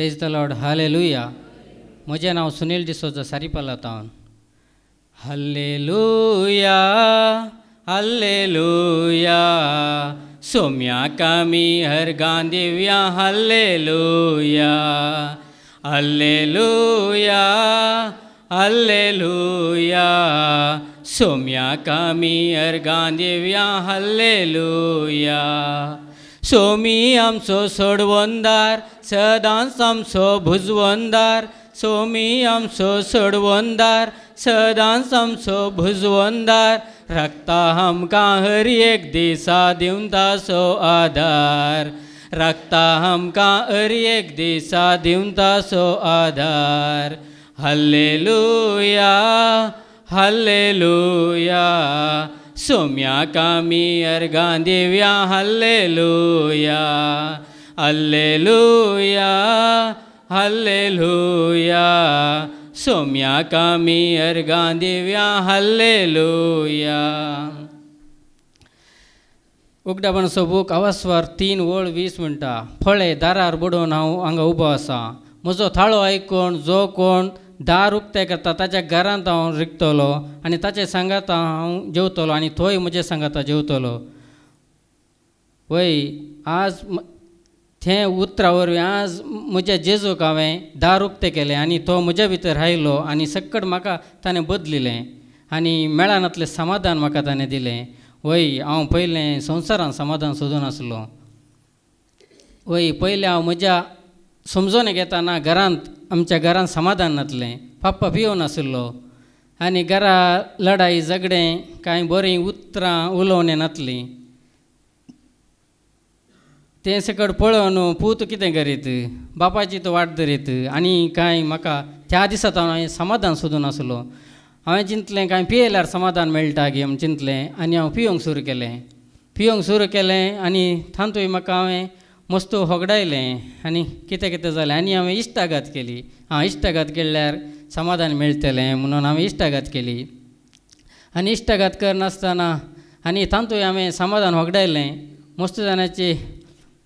Praise the Lord hallelujah म्हजें नांव सुनील डिसोजा सारीपाला तावन हल्ले लुया सोम्या कामी लुया दिव्या हल्लेलुया हल्ले लुया सोम्या कामी हरगां दिव्या हल्लेलुया सोमी आमचो सोडवंदार सदांच आमचो भुजवंदार सोमी आमचो सोडवंदार सदांच आमचो भुजवंदार रक्ता आमकां हर एक दिसा दिवन तासो आधार रक्ता आमकां हर एक दिसा दिवन तासो आधार। हल्लेलुया हल्लेलुया सोम्या कामी अर्गां दिव्या हल्लेलुया हल्लेलुया हल्लेलुया सोम्या कामी अर्गां दिव्या हल्लेलुया उगडाबण सोबूक आवास्वार तीन वळ वीस म्हणटा फळे दारार बुडोवन हांव हांगा उबो आसा म्हजो दार उक्तें करता ताच्या घरांत हांव रिकतलो आनी ताचे सांगात हांव जेवतलो आनी थंय म्हजे सांगाता जेवतलो वय आज ते उतरा वरवीं आज म्हज्या जेजूक हांवें दार उक्तें केलें आनी तो म्हज्या भितर आयलो आनी सक्कड म्हाका ताणें बदलिलें आनी मेळानांतलें समाधान म्हाका ताणें दिलें वय हांव पयलें संवसारान समाधान सोदून आसलो वय पयलें हांव म्हज्या समजोन घेताना घरांत आमच्या घरांत समाधान नासलें पाप्पा पियो नासलो. आनी घरा लढाई झगडें कांय बरीं उतरां उलोवणें नासलीं तें सकट पळोवन पूत कितें करीत? बापाची तो वाट धरीत. आनी कांय म्हाका त्या दिसांत हांवें समाधान सोदून आसलो हांवें चिंतलें कांय पियेल्यार समाधान मेळटा गे म्हूण चिंतलें? आनी हांव पियोंक सुरू केलें. पियोंक सुरू केलें आनी थांतूय म्हाका हांवें. मस्त होगडायलें आनी कितें कितें जालें आनी हांवें इश्टाघात केली. हांव इश्टाघात केल्यार समाधान मेळटलें म्हणून हांवें इश्टाघात केली. आनी इश्टाघात करनासतना आनी तांतूय हांवें समाधान होगडायलें. मस्त जाणांची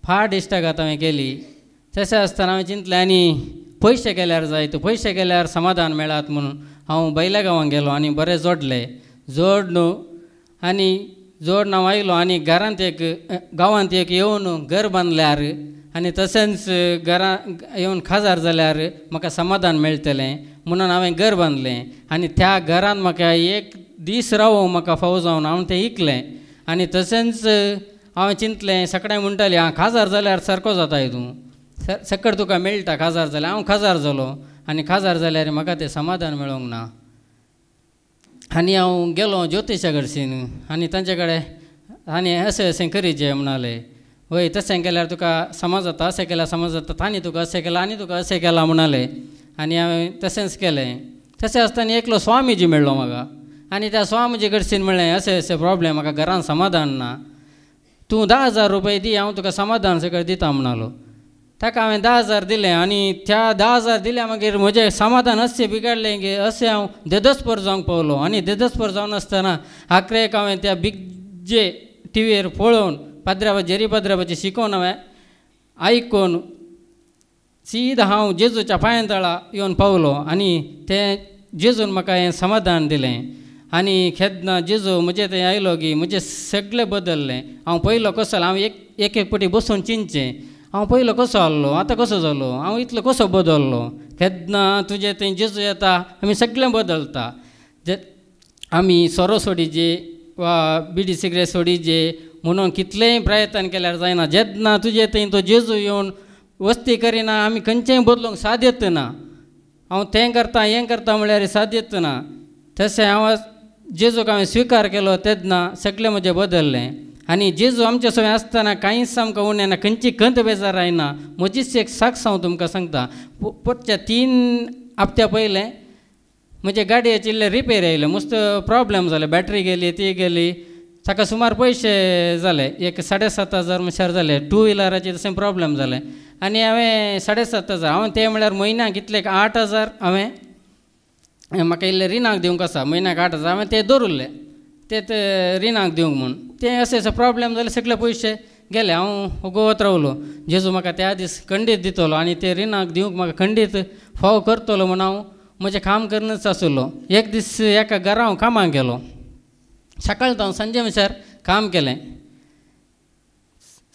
फाट इश्टाघात हांवें केली. तशें आसतना हांवें चिंतलें आनी पयशे केल्यार जायत पयशे केल्यार समाधान मेळात म्हणून हांव बैला गांवांक गेलो आनी बरें जोडलें. जोड न्हू आनी जोडणं हांव आयलो आनी घरांत एक गांवांत एक येवन घर बांदल्यार आनी तशेंच घरा येवन खाजार जाल्यार म्हाका समाधान मेळटलें म्हणून हांवें घर बांदलें आनी त्या घरांत म्हाका एक दीस रावूंक म्हाका फावो जावन हांव तें इकलें आनी तशेंच हांवें चिंतलें सकाळीं म्हणटालें हांव खाजार जाल्यार सारको जाता तूं सकट तुका मेळटा खाजार जाल्यार हांव खाजार जालो आनी खाजार जाल्यार म्हाका तें समाधान मेळोंक ना आनी हांव गेलो ज्योतिशा कडच्यान आनी तांचे कडेन आनी अशें अशें करीचें म्हणाले वय तशें केल्यार तुका समज जाता अशें केल्यार समज जाता तांणी तुका अशें केलां आनी तुका अशें केलां म्हणाले. आनी हांवें तशेंच केलें तशें आसतना एकलो स्वामीजी मेळ्ळो म्हाका आनी त्या स्वामीजी कडसीन म्हणलें अशें अशें प्रॉब्लेम म्हाका घरान समाधान ना. तूं धा हजार रुपया दी हांव तुका समाधान सगळें दिता म्हणलो. ताका हांवें धा हजार दिले आनी त्या धा हजार दिल्या मागीर म्हजें समाधान अशें बिगाडलें की अशें हांव देदस्पर जावंक पावलो. आनी देदस्पर जावन आसतना आखरेक हांवें त्या बिगजे टी व्हीर पळोवन पाद्राबा जेरी पाद्राबाचें शिकोवन हांवें आयकून सीद हांव जेजूच्या पांयांतळा येवन पावलो आनी तें जेजून म्हाका हें समाधान दिलें. आनी केन्ना जेजू म्हजे थंय आयलो की म्हजें सगळें बदल्लें. हांव पयलो कसो हांव एक एक एक बसून चिंतचें. हांव पयलो कसो आहलो आतां कसो जालो हांव इतलो कसो बदललो? केन्ना तुजें थंय जेजू येता आमी सगळें बदलता. जे आमी सोरो सोडीचे वा बिडी सिगरेट सोडीचे म्हणून कितलेय प्रयत्न केल्यार जायना जेन्ना तुजे थंय तो जेजू येवन वस्ती करिना आमी खंयचेय बदलूंक सादयत ना. हांव तें करता हें करता म्हळ्यार सादयत ना. तशें हांव जेजूक हांवें स्विकार केलो तेन्ना सगळें म्हजें बदल्लें. आनी जेजू आमचे सोय आसतना कांयच आमकां उणें ना खंयची खंत बेजार आयना म्हजीच एक साक्ष हांव तुमकां सांगता पोटच्या तीन हप्त्या पयलें म्हजे गाडयेचे इल्लें रिपेर येयले मस्त प्रॉब्लेम जाले बॅटरी गेली ती गेली ताका सुमार पयशे जाले एक साडे सात हजार म्हणशार जाले टू व्हिलराचे तशें प्रॉब्लेम जाले आनी हांवें साडे सात हजार हांवें तें म्हळ्यार म्हयन्याक कितले आठ हजार हांवें म्हाका इल्ले रिणाक दिवंक आसा म्हयन्याक आठ हजार हांवें ते दवरले ते रिणाक दिवंक म्हूण तें असे अशें प्रॉब्लेम जाल्यार सगळे पयशे गेले. हांव गोवत रावलो जेजू म्हाका त्या दीस खंडीत दितलो आनी ते रिणाक दिवंक म्हाका खंडीत फाव करतलो म्हूण हांव म्हजें काम करनच आसलो एक दीस एका घरा हांव कामाक गेलो. सकाळी हांव संजय म्हणसर काम केलें.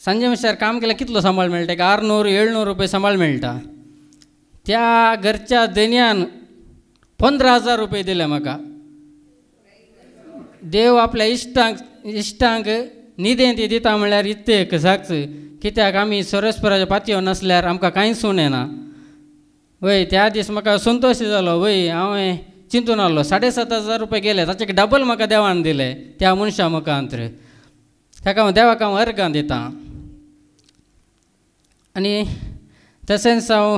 संजय म्हणसर काम केल्यार कितलो सांबाळ मेळटा? एक आरनूर येळनूर रुपया सांबाळ मेळटा. त्या घरच्या देन्यान पंदरा हजार रुपये दिले म्हाका देव आपल्या इश्टांक इश्टांक निदें ती दिता म्हणल्यार इत्तेक सागच कित्याक आमी सरस्पराच्या पातयो नासल्यार आमकां कांयच येना वय त्या दीस म्हाका संतोश जालो वय हांवें चिंतून आहलो साडे सात हजार रुपया गेले. ताचे डबल म्हाका देवान दिले. त्या मनशा मुखांतर ताका हांव देवाक हांव अर्घां दितां. आनी तशेंच हांव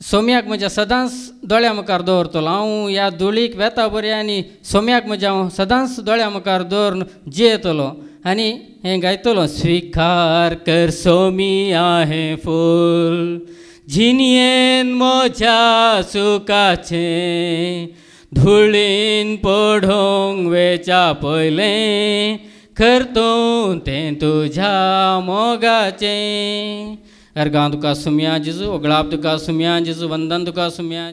सोम्याक म्हज्या सदांच दोळ्या मुखार दवरतलो हांव ह्या धुळीक वेता बरी आनी सोम्याक म्हज्या हांव सदांच दोळ्या मुखार दवरून जियेतलो आनी हें गायतलो स्विकार कर सोमी हें फूल झिनयेन म्हज्या सुखाचें धुळीन पडोवंक वेच्या पयलें करतो तें तुज्या मोगाचें अर्गां तुका सुम्या जेजू ओगळाप तुका सुम्या जेजू वंदन तुका सुम्या